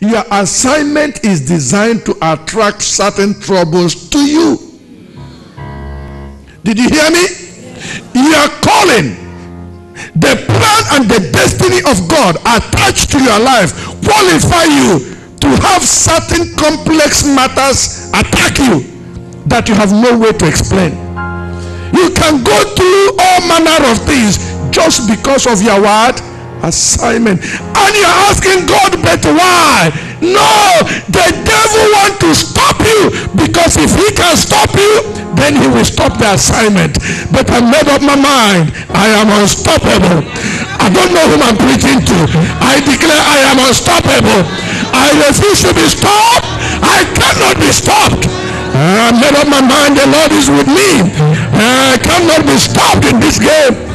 Your assignment is designed to attract certain troubles to you. Did you hear me? Your calling, the plan and the destiny of God attached to your life qualify you to have certain complex matters attack you that you have no way to explain. You can go through all manner of things just because of your word assignment. And you're asking god but why? No the devil want to stop you because if he can stop you then he will stop the assignment. But i made up my mind i am unstoppable. I don't know whom i'm preaching to. I declare i am unstoppable. I refuse to be stopped. I cannot be stopped. I made up my mind the Lord is with me. I cannot be stopped in this game.